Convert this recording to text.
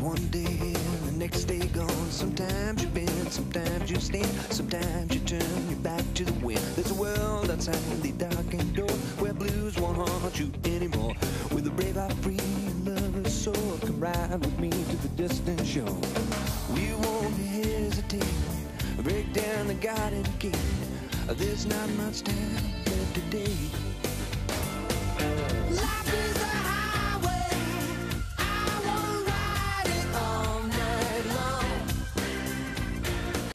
one day and the next day gone. Sometimes you bend, sometimes you stand, sometimes you turn your back to the wind. There's a world outside the darkened door where blues won't haunt you anymore. With a brave heart free and lover's soul, come ride with me to the distant shore. We won't hesitate, break down the garden gate. There's not much time left today.